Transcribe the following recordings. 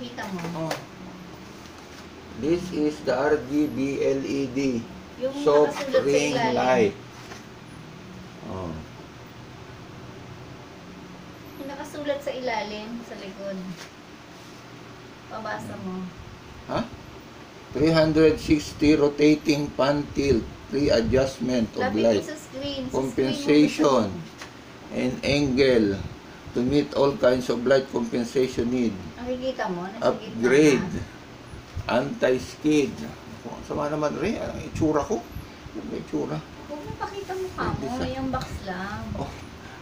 Pakita mo. Oh. This is the RGB LED Yung soft sa ring ilalim. light. Oh. Yung nakasulat sa ilalim, sa likod. Pabasa mo. Ha? 360 rotating pan tilt, pre-adjustment of Lapit mo light, sa screen. Sa compensation, screen mo and angle to meet all kinds of light compensation need. Nakikita mo? Nasa Upgrade, anti-skid. Ang Sama naman rin, ang itsura ko. Ang itsura. Huwag mo pakita mo ka mo. Pwede sa- Yung box lang. Oh,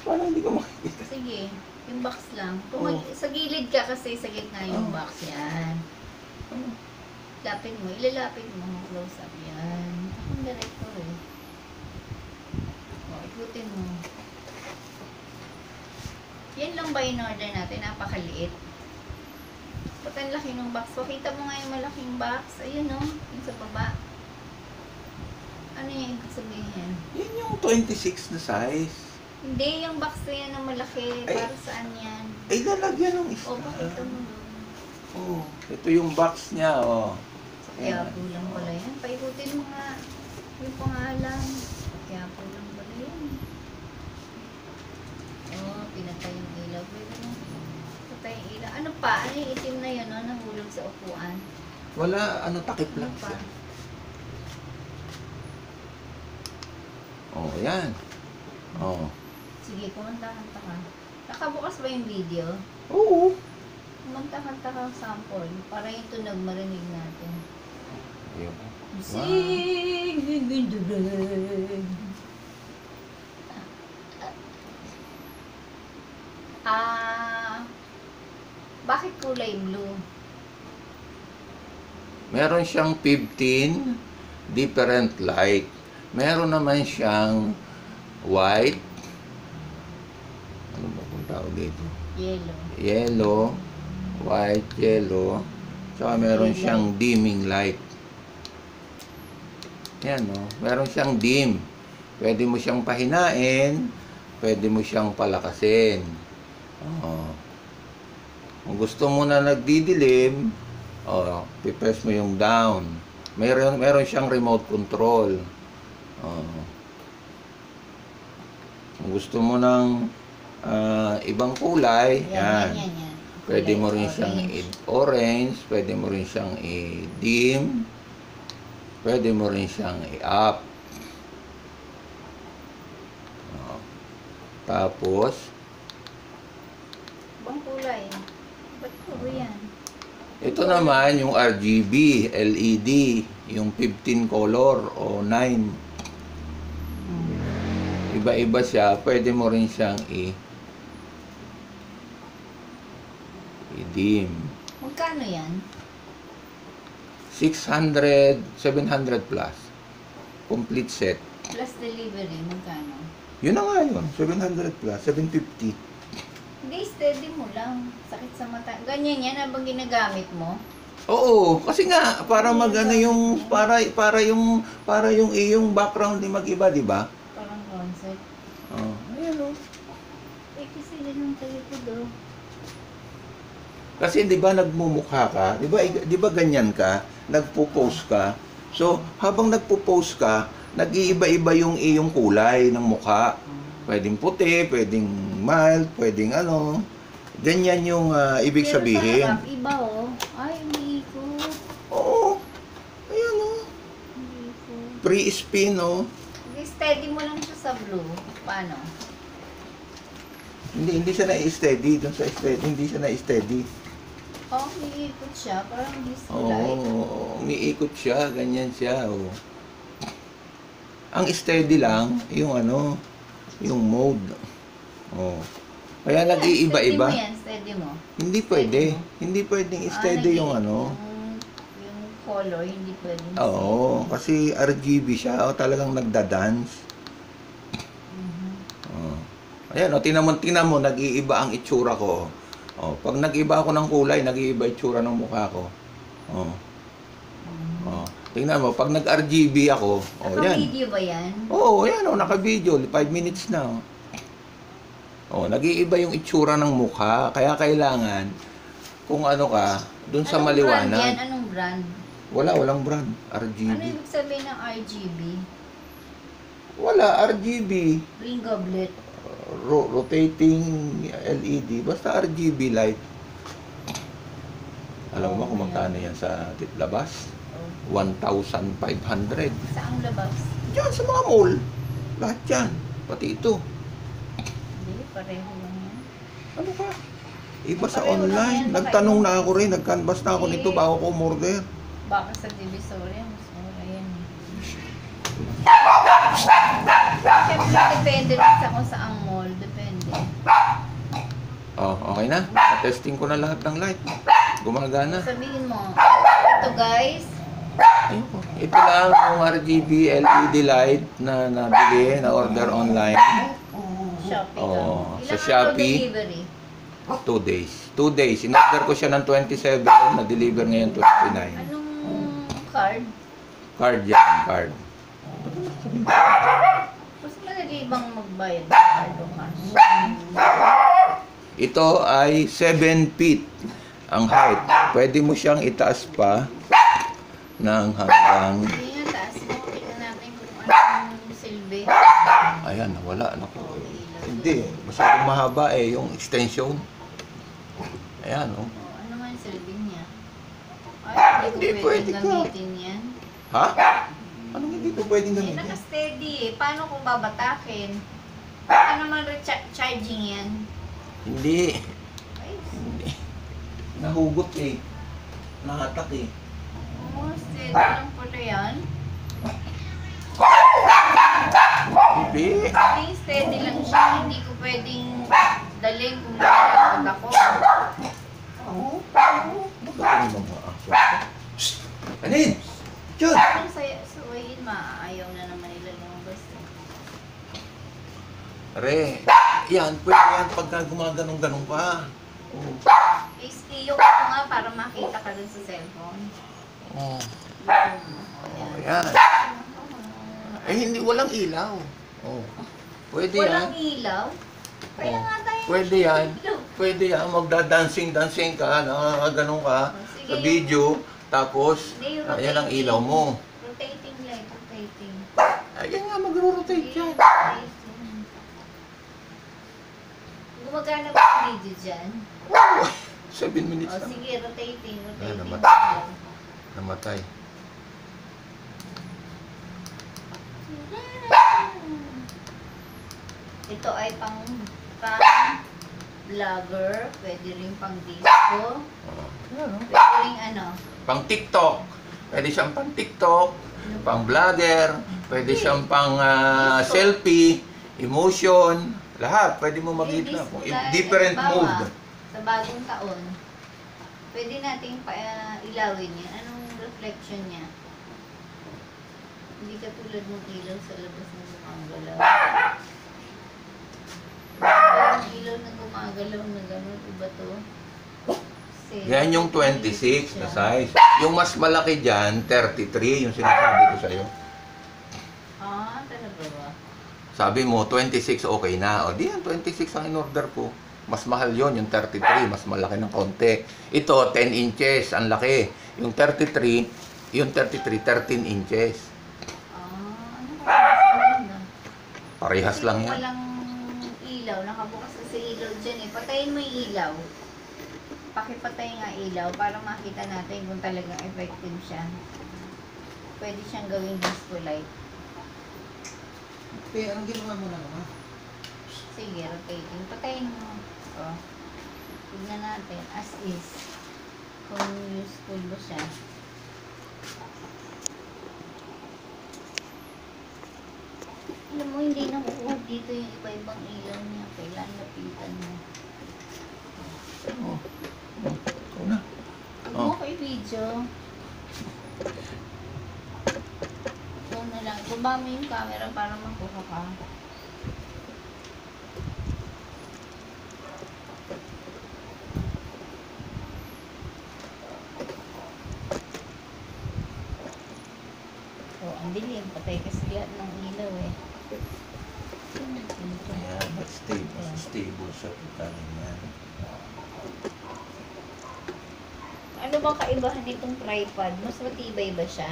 parang hindi ko makikita. Sige. Yung box lang. Kung Oh. mag- sa gilid ka kasi sa gitna yung Oh. box yan. Oh. Lapit mo. Ilalapit mo. Close up yan. Akong director eh. O, ikutin mo. Yan lang ba in order natin? Napakaliit. Ba't ang laki ng box? Pakita mo nga yung malaking box. Ayun o. Yung sa baba. Ano yung ibig sabihin? Yan yung 26 na size. Hindi, yung box na yan ang malaki. Ay. Para saan yan? Ay, lalagyan ng isa. O, pakita mo doon. Oh, ito yung box niya, oh. Kaya Ayan. kulang pala yan. Paikutin mo nga yung pangalan. Kaya kulang pala yan. Oh, pinatay yung ilaw. Patay yung ilaw. Ano pa? Ano yung itim na no? Nahulog sa upuan. Wala, ano, takip lang siya. Oh, yan. Oh. Sige, kumanta-kanta ka. Nakabukas ba yung video? Oo. Kumanta-kanta ka sample. Para yung tunog marinig natin. Ayun. Sing in the rain. Ah, bakit kulay blue? Meron siyang 15 different light. Meron naman siyang white. Ano ba kung tawag dito? Yellow. Yellow, white, yellow. Tsaka meron Yellow. siyang dimming light. Yan, no? Meron siyang dim. Pwede mo siyang pahinain, pwede mo siyang palakasin. Oo. Kung gusto mo na nagdidilim, oh, pipress mo yung down. Meron, meron siyang remote control. Oo. Kung gusto mo ng ah, ibang kulay, Yan, yan. yan, yan. Pwede mo rin siyang orange. i-orange, pwede mo rin siyang i-dim, pwede mo rin siyang i-up. Tapos, Ibang kulay. Ba't puro yan? Ito naman yung RGB, LED, yung 15 color o 9. Iba-iba siya, pwede mo rin siyang i- i-dim. Magkano yan? 600, 700 plus. Complete set. Plus delivery, magkano? Yun na nga yun, 700 plus, 750. Hindi, steady mo lang. Sakit sa mata. Ganyan yan, habang ginagamit mo. Oo, kasi nga para magano yung para para yung para yung iyong background di mag-iba, di ba? Parang concert. Oh, ayan oh. Eh, kasi din yung talikod, oh. Kasi di ba nagmumukha ka? Di ba di ba ganyan ka? Nagpo-post ka. So, habang nagpo-post ka, nag-iiba-iba yung iyong kulay ng mukha. Pwedeng puti, pwedeng mild, pwedeng ano. Ganyan yung ah, ibig Pero sabihin. sa harap, iba, oh. Ay, umiikot. Oo. Ayan oh. Umiikot. Pre-spin oh. Hindi, steady mo lang siya sa blue. Paano? Hindi hindi siya na-steady doon sa steady, hindi siya na-steady. Oh, umiikot siya. Parang disco Oo, light. umiikot siya, ganyan siya, oh. Ang steady lang yung ano, yung mode. Oh. Kaya Steady nag-iiba-iba. mo yan, steady mo. Hindi pwede. Hindi pwedeng steady Ah, yung nag- ano. Yung, yung color, hindi pwedeng Oo, kasi RGB siya, oh, talagang nagda-dance. Mhm. Oh. Ayan, oh, tingnan mo, tingnan mo, nag-iiba ang itsura ko. Oh, pag nag-iba ako ng kulay, nag-iiba itsura ng mukha ko. Oh. Mhm. Oh. Tingnan mo, pag nag-RGB ako, oh, yan. Naka-video ba yan? Oo, oh, yan oh, naka-video, 5 minutes na oh. Oh, nag-iiba yung itsura ng mukha, kaya kailangan kung ano ka, dun sa Anong brand yan? maliwanag. Anong brand? Wala, walang brand. Ano RGB. ibig sabihin ng RGB? Wala, RGB. Green goblet. Ro- rotating LED. Basta RGB light. Alam mo kung magkano yan sa titlabas? Oh. 1,500. Saang labas? Diyan sa mga mall. Lahat yan. Pati ito. Pareho lang yan. Ano ka? Iba sa Pareho lang online. yan, Nagtanong na ako rin. Nag-canvas na ako nito bago ko umorder. Baka sa Divisoria, mas mura yan. Siyempre, depende rin sa kung saang mall. Depende. Oh, okay na. Testing ko na lahat ng light. Gumagana. Sabihin mo, ito guys, Ayun po. Ito lang yung RGB LED light na nabili, na order online. Shopee Oo, lang. sa Ilang Shopee. araw delivery? Two days. Two days. In-order ko siya ng 27, na-deliver ngayon 29. Anong card? Card yan, card. Mas madali bang magbayad ng card o cash? Ito ay 7 feet ang height. Pwede mo siyang itaas pa ng hanggang... Hindi nga, taas mo. Tingnan natin kung anong silbi. Ayan, nawala. Naku. Hindi. Masyadong mahaba eh, yung extension. Ayan, oh. Oh, ano man yung silbi niya? Ay, hindi Hindi ko pwede pwedeng gamitin yan. Ha? Anong hindi po pwedeng Eh, gamitin? naka-steady eh. Paano kung babatakin? Baka naman recha- charging yan. Hindi. Hindi. Nahugot eh. Nahatak eh. oh, steady lang pala yan. Hindi. Hindi, steady lang siya. Hindi ko pwedeng dalhin kung lalakad ako. Bakit mo mga aso? Shh! Anin! Jun! Kung sa suwayin, maaayaw na naman nila lumabas. eh. Re, yan, pwede pagka gumaganong-ganong ka. Oh. Is, iyo ko nga para makita ka dun sa cellphone. Oh. Oh, yan. Eh, hindi, walang ilaw. Oh. Pwede Walang yan. ilaw? Kaya Oh. nga tayo. Pwede yan. Pwede yan. Magda-dancing-dancing ka, nakakaganong ka Oh, sige, sa video. Tapos, Hindi, yung ayan ang rotating. ilaw mo. Rotating light, rotating. Ayan nga, magro-rotate yan. Rotating. Gumagana ba ang video dyan? Seven minutes O na. sige, rotating, rotating. Ayan, namatay. Namatay. Ito ay pang pang vlogger, pwede rin pang disco, Oh. Oh. pwede rin ano, Pang TikTok. Pwede siyang pang TikTok, pang vlogger, pwede siyang pang ah, selfie, emotion, lahat. Pwede mo i- different mood. Sa bagong taon, pwede nating pa, ah, ilawin yan. Anong reflection niya? Hindi katulad ng ilaw sa labas ng gumagalaw. Yung ilaw na gumagalaw na gano'n, iba to. Kasi, Yan yung 26 na size. Yung mas malaki dyan, 33, yung sinasabi ko sa'yo. Ah, talaga ba? Sabi mo, 26 okay na. O di yan, 26 ang in-order ko. Mas mahal yon yung 33, mas malaki ng konti. Ito, 10 inches, ang laki. Yung 33, yung 33, 13 inches. Parehas lang yan. walang ilaw, nakabukas kasi ilaw dyan eh. Patayin mo yung ilaw. Pakipatay nga ilaw para makita natin kung talagang effective siya. Pwede siyang gawing disco light. Eh, ang ginawa mo na naman? Sige, rotating. Patayin mo. O. Tignan natin. As is. Kung useful ba siya. Alam mo, hindi nakukuha dito yung iba-ibang ilaw niya. Kailan lapitan mo. Oh. Ikaw na. Huwag Oh. mo kay video. Ikaw na lang. Baba mo yung camera para makuha ka. Oh, ang dilim. Patay kasi lahat ng ilaw eh. Ayan, mas stable, mas stable sa pagkain yan. Ano bang kaibahan nitong tripod? Mas matibay ba siya?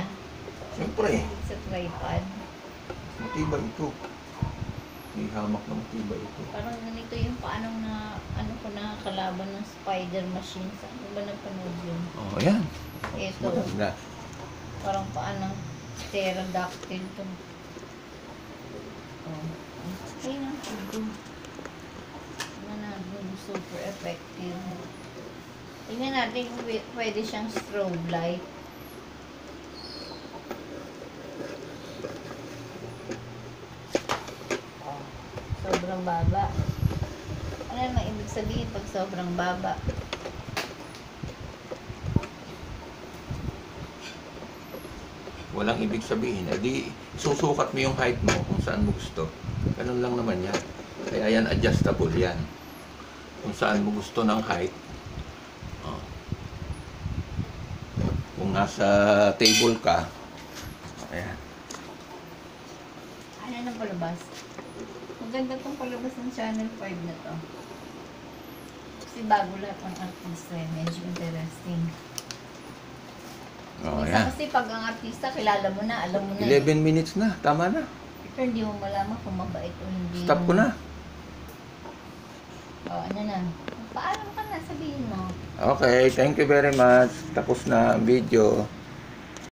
Siyempre, Sa tripod? Matibay ito. May hamak na matibay ito. Parang ganito yung paano na, ano ko na kalaban ng spider machine. Saan ko ba napanood yun? Oh, ayan. Ito, Maganda. parang paanong pterodactyl to. Oh. Ay, na. Tingnan natin, super effective. Tingnan natin kung pwe- pwede siyang strobe light. Oh, sobrang baba. Ano naman ibig sabihin pag sobrang baba? Walang ibig sabihin. Eh di, susukat mo yung height mo kung saan mo gusto. Ganun lang naman yan. Kaya yan, adjustable yan. Kung saan mo gusto ng height. Oh. Kung nasa table ka, ayan. Ano nang palabas? Maganda tong palabas ng Channel 5 na to. Kasi bago lahat ng artista eh. Medyo interesting. Oh, Minsan ayan. kasi pag ang artista, kilala mo na, alam mo na. eh. 11 minutes na. Tama na. Pero hindi mo malaman kung mabait o hindi. Stop ko na. O, ano na. Paalam ka na, sabihin mo. Okay, thank you very much. Tapos na ang video.